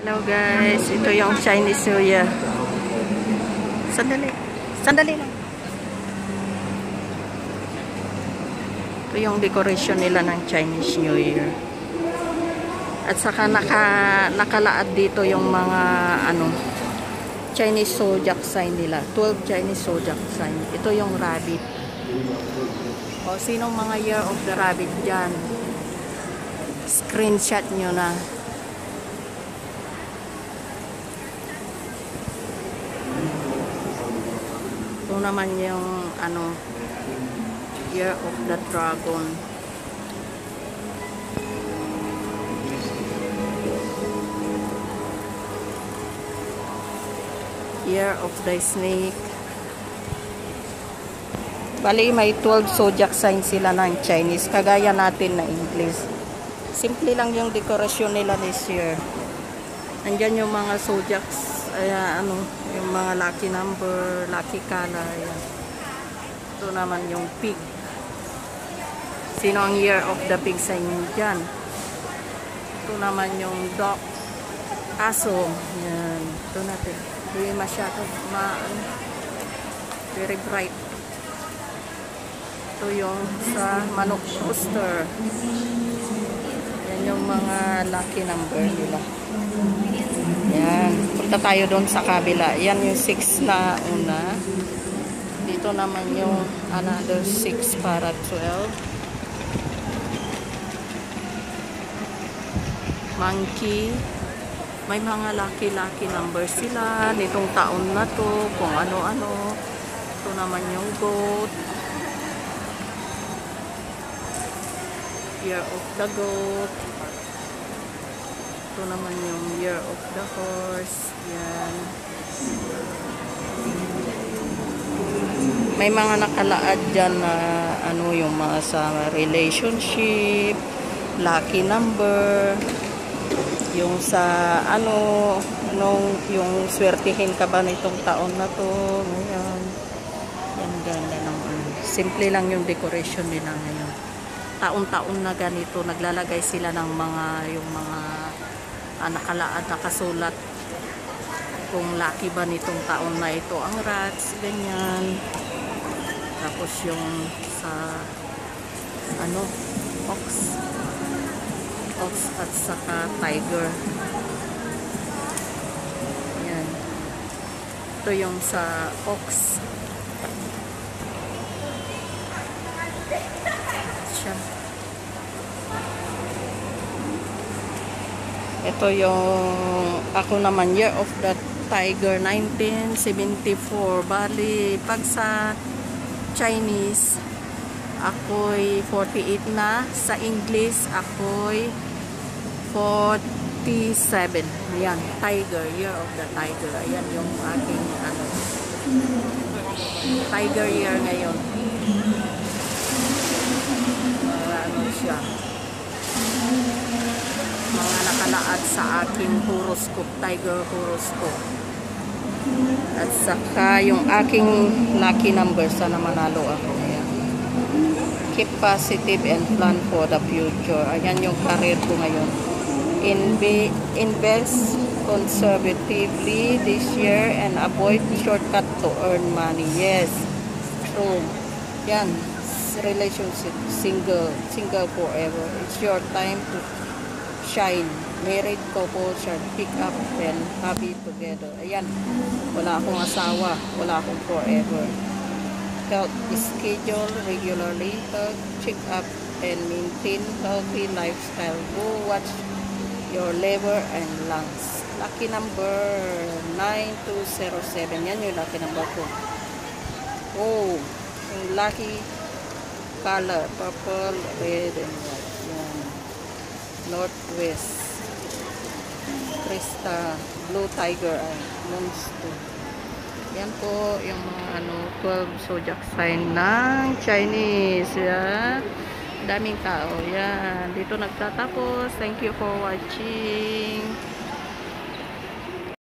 Hello guys, ito yung Chinese New Year. Sandali. Sandali lang. Ito yung decoration nila ng Chinese New Year. At saka naka, nakalaad dito yung mga ano Chinese zodiac sign nila. 12 Chinese zodiac sign. Ito yung rabbit. O sinong mga year of the rabbit dyan? Screenshot nyo na. Ito naman yung ano Year of the Dragon. Year of the Snake. Bali, may 12 zodiac signs sila ng Chinese. Kagaya natin na English. Simple lang yung dekorasyon nila this year. Andyan yung mga zodiacs, ayan, ano, yung mga lucky number, lucky color, ayan. Ito naman yung pig. Sino ang year of the pig sa inyo dyan? Ito naman yung dog. Aso. Yan. Ito natin. Hindi masyado ma ano, very bright. Ito yung sa manok rooster. Yung mga lucky number nila. Yan. Punta tayo doon sa kabila. Yan yung 6 na una. Dito naman yung another 6 para 12. Monkey. May mga lucky-lucky number sila nitong taon na to. Kung ano-ano. Ito naman yung goat. Year of the goat. Ito naman yung year of the horse. Yan. May mga nakalaad dyan na ano yung mga sa relationship, lucky number, yung sa ano, anong yung swertihin ka ba nitong taon na to. Ngayon. Yan ganda ng ano. Simple lang yung decoration nila ngayon. Taon-taon na ganito, naglalagay sila ng mga yung mga ah, nakalaad, nakasulat kung lucky ba nitong taon na ito ang rats, ganyan. Tapos yung sa ano, ox. Ox at saka tiger. Yan. Ito yung sa ox. Siya. Ito yung ako naman year of the tiger 1974 bali pag sa Chinese ako'y 48 na. Sa English ako'y 47 ayan tiger year of the tiger. Ayan yung aking ano tiger year ngayon. Uh, ano siya nakalaad sa aking horoscope, tiger horoscope. At saka yung aking lucky number, sana manalo ako. Ayan. Keep positive and plan for the future. Ayan yung career ko ngayon. Inve invest conservatively this year and avoid shortcut to earn money. Yes. So, yan. Relationship, single, single forever. It's your time to shine. Married couple shall pick up and happy together. Ayan. Wala akong asawa. Wala akong forever. Health schedule regularly. Health check up and maintain healthy lifestyle. Go watch your liver and lungs. Lucky number 9207. Yan yung lucky number ko. Oh, yung lucky color. Purple, red, and white. Northwest. Krista, Blue Tiger, ay, Monster. Yan po yung mga ano, 12 zodiac sign ng Chinese. Yan. Daming tao. Yan. Dito nagtatapos. Thank you for watching.